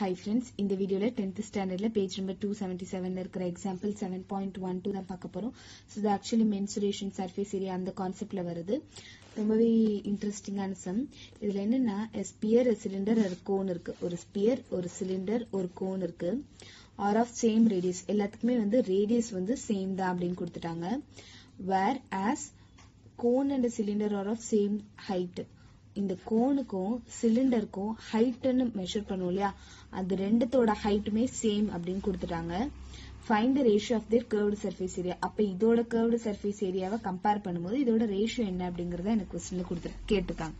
Hi friends இந்த வீடியோவில் tenth ஸ்டாண்டர்டில் பேஜ் நம்பர் டூ செவன்ட்டி செவனில் இருக்கிற example seven point one two தான் பார்க்க போகிறோம் ஸோ இது ஆக்சுவலி மென்சுரேஷன் சர்ஃபேஸ் ஏரியா அந்த கான்செப்டில் வருது. ரொம்பவே இன்ட்ரெஸ்டிங்கான சம் இதில் என்னென்னா ஸ்பியர் சிலிண்டர் ஒரு கோன் இருக்கு. ஒரு ஸ்பியர் ஒரு சிலிண்டர் ஒரு கோன் இருக்கு. ஆர் ஆஃப் சேம் ரேடியஸ் எல்லாத்துக்குமே வந்து ரேடியஸ் வந்து சேம் தான் அப்படின்னு கொடுத்துட்டாங்க. Whereas cone and cylinder are of same height இந்த கோனுக்கும் சிலிண்டருக்கும் ஹைட்னு மெஷர் பண்ணுவோம் இல்லையா? அது ரெண்டுத்தோட ஹைட்டுமே சேம் அப்படின்னு கொடுத்துட்டாங்க. Find the ratio of their curved surface area அப்ப இதோட கர்வ்டு சர்ஃபேஸ் ஏரியாவை கம்பேர் பண்ணும்போது இதோட ரேஷியோ என்ன அப்படிங்கறத எனக்கு கொஸ்டின்ல கொடுத்து கேட்டிருக்காங்க.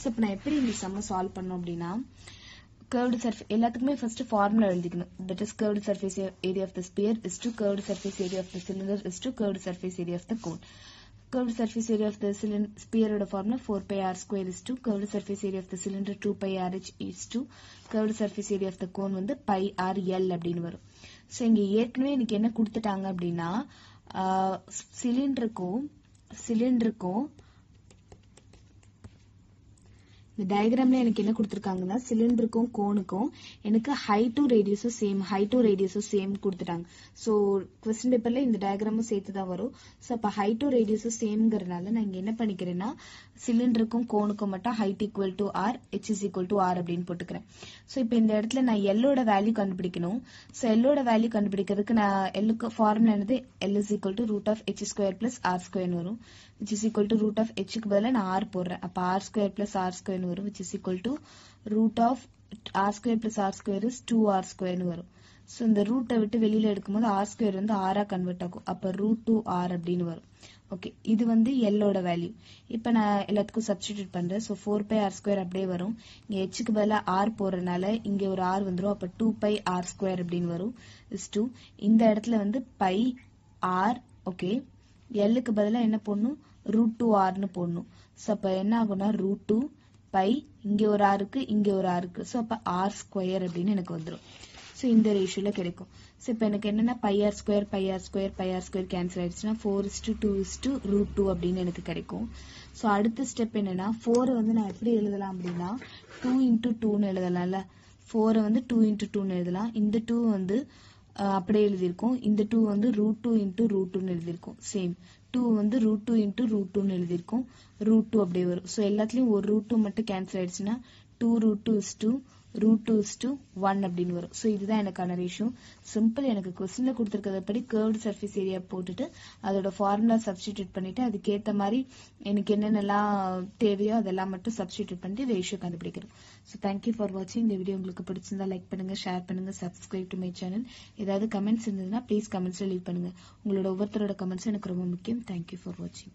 ஸோ இப்போ நான் எப்படி இந்த சம்ம சால்வ் பண்ணோம் அப்படின்னா கர்வ்டு சர்ஃபேஸ் எல்லாத்துக்குமே ஃபர்ஸ்ட் ஃபார்முலா எழுதிக்கணும். That is curved surface area of the sphere is to curved surface area of the cylinder is to curved surface area of the cone curved surface area of the cylinder sphere formula 4 pi r square is 2. curved surface area of the cylinder 2 pi r h is 2. curved surface area of the cone வந்து pi r l அப்படின்னு வரும் so இங்க ஏற்கனவே எனக்கு என்ன கொடுத்துட்டாங்க அப்படின்னா சிலிண்டருக்கும் சிலிண்டருக்கும் இந்த டயக்ராம்ல எனக்கு என்ன கொடுத்துருக்காங்கன்னா சிலிண்டருக்கும் கோனுக்கும் எனக்கு ஹைட்டும் ரேடியஸும் சேம் ஹைட்டும் ரேடியஸும் சேம் கொடுத்துட்டாங்க. ஸோ கொஸ்டின் பேப்பர்ல இந்த டயக்ராமும் சேர்த்து தான் வரும். ஸோ அப்போ ஹைட்டும் ரேடியஸும் சேம்ங்கிறதுனால நான் இங்க என்ன பண்ணிக்கிறேன்னா சிலிண்டருக்கும் கோனுக்கும் மட்டும் height equal to R H is equal to R அப்படின்னு போட்டுக்கிறேன். ஸோ இப்போ இந்த இடத்துல நான் எல்லோட வேல்யூ கண்டுபிடிக்கணும். ஸோ எல்லோட வேல்யூ கண்டுபிடிக்கிறதுக்கு நான் எல்லுக்கு ஃபார்முலா என்னது? L is equal to root of H square plus R ஸ்கொயர்னு வரும். H is equal to root of ஹெச்சுக்கு பதிலாக நான் ஆர் போடுறேன். அப்போ ஆர் ஸ்கொயர் பிளஸ் ஆர் ஸ்கொயர்னு வரும் which is equal to root of R square plus R square is two R ஸ்கொயர்னு வரும். ஸோ இந்த ரூட்டை விட்டு வெளியில எடுக்கும்போது ஆர் ஸ்கொயர் வந்து ஆரா கன்வெர்ட் ஆகும். அப்போ ரூட் டூ ஆர் அப்படின்னு வரும். ஓகே இது வந்து எல்லோட வேல்யூ இப்போ நான் எல்லாத்துக்கும் சப்ஸ்டிடியூட் பண்றேன். So four pi R square அப்படியே வரும். இங்க ஹெச்சுக்கு பதிலாக ஆர் போடுறதுனால இங்க ஒரு ஆர் வந்துடும் அப்போ டூ பை ஆர் ஸ்கொயர் அப்படின்னு வரும். இஸ் டூ இந்த இடத்துல வந்து பை ஆர் ஓகே எல்லுக்கு பதிலாக என்ன போடணும்? ரூட் டூ ஆர்னு போடணும். ஸோ அப்போ என்ன ஆகும்னா ரூட் டூ பை இங்க ஒரு ஆர் இருக்கு இங்க ஒரு ஆர் இருக்கு. ஸோ அப்போ ஆர் ஸ்கொயர் அப்படின்னு எனக்கு வந்துடும் ஸோ இந்த ரேஷியோல கிடைக்கும். ஸோ இப்போ எனக்கு என்னன்னா pi R square pi R square pi R square cancel ஆயிடுச்சுன்னா four is to two is to root two அப்படின்னு எனக்கு கிடைக்கும். ஸோ அடுத்த ஸ்டெப் என்னன்னா ஃபோரை வந்து நான் எப்படி எழுதலாம் அப்படின்னா டூ இன்டூ டூன்னு எழுதலாம்ல. ஃபோரை வந்து டூ இன்டூ டூன்னு எழுதலாம். இந்த டூ வந்து அப்படியே எழுதியிருக்கோம். இந்த டூ வந்து ரூட் டூ இன்டூ ரூட் டூன்னு எழுதியிருக்கோம். சேம் டூ வந்து ரூட் டூ இன்டூ ரூட் டூன்னு எழுதியிருக்கோம். ரூட் டூ அப்படியே வரும். ஸோ எல்லாத்துலயும் ஒரு ரூட் டூ மட்டும் கேன்சல் ஆயிடுச்சுன்னா two root two is two root two is two one அப்படின்னு வரும். ஸோ இதுதான் எனக்கான ரேஷியோ சிம்பிள் எனக்கு கொஸ்டின்ல கொடுத்துருக்கிறத படி கேர்வ்டு சர்ஃபேஸ் ஏரியா போட்டுட்டு அதோட ஃபார்முலா சப்ஸ்டிடியூட் பண்ணிட்டு அதுக்கேற்ற மாதிரி எனக்கு என்னென்னலாம் தேவையோ அதெல்லாம் மட்டும் சப்ஸ்டிடியூட் பண்ணிட்டு ரேஷியோ கண்டுபிடிக்கிறோம் ஸோ தேங்க்யூ ஃபார் வாட்சிங் இந்த வீடியோ உங்களுக்கு பிடிச்சிருந்தா லைக் பண்ணுங்க ஷேர் பண்ணுங்க சப்ஸ்கிரைப் டு மை சேனல் ஏதாவது கமெண்ட்ஸ் இருந்ததுன்னா ப்ளீஸ் கமெண்ட்ஸ்ல லீவ் பண்ணுங்க. உங்களோட ஒவ்வொருத்தரோட கமெண்ட்ஸ் எனக்கு ரொம்ப முக்கியம். தேங்க்யூ ஃபார் வாட்சிங்